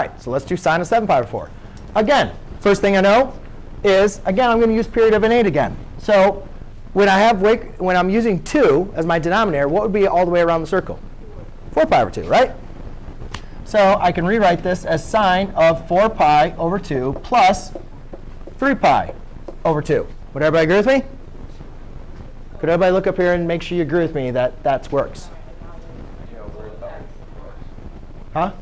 right, so let's do sine of 7 pi over 4. Again, first thing I know is, again, I'm going to use period of an 8 again. So when, I have wake, when I'm using 2 as my denominator, what would be all the way around the circle? 4 pi over 2, right? So I can rewrite this as sine of 4 pi over 2 plus 3 pi over 2. Would everybody agree with me? Could everybody look up here and make sure you agree with me that that works? Huh?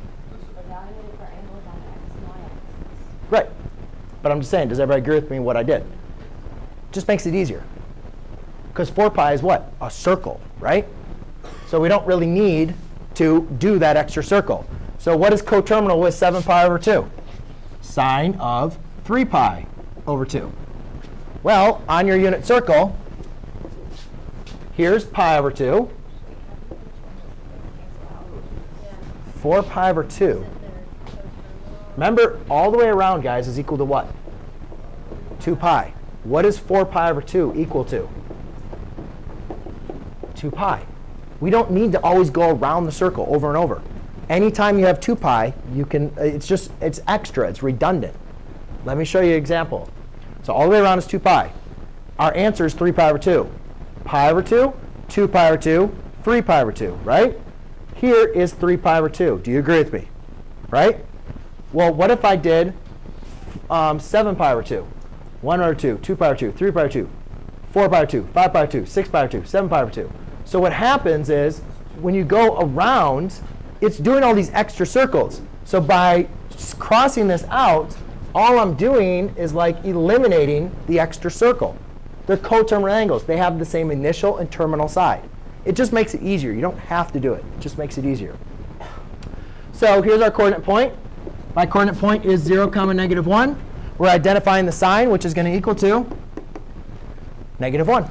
Right. But I'm just saying, does everybody agree with me what I did? Just makes it easier. Because 4 pi is what? A circle, right? So we don't really need to do that extra circle. So what is coterminal with 7 pi over 2? Sine of 3 pi over 2. Well, on your unit circle, here's pi over 2. 4 pi over 2. Remember, all the way around, guys, is equal to what? 2 pi. What is 4 pi over 2 equal to? 2 pi. We don't need to always go around the circle over and over. Anytime you have 2 pi, you can, uh, it's just, it's extra, it's redundant. Let me show you an example. So all the way around is 2 pi. Our answer is 3 pi over 2. Pi over 2, 2 pi over 2, 3 pi over 2, right? Here is 3 pi over 2. Do you agree with me? Right? Well, what if I did um, 7 pi over 2, 1 over 2, 2 pi over 2, 3 pi over 2, 4 pi over 2, 5 pi over 2, 6 pi over 2, 7 pi over 2. So what happens is when you go around, it's doing all these extra circles. So by crossing this out, all I'm doing is like eliminating the extra circle. They're coterminal angles. They have the same initial and terminal side. It just makes it easier. You don't have to do it. It just makes it easier. So here's our coordinate point. My coordinate point is 0, comma negative 1. We're identifying the sine, which is going to equal to negative 1.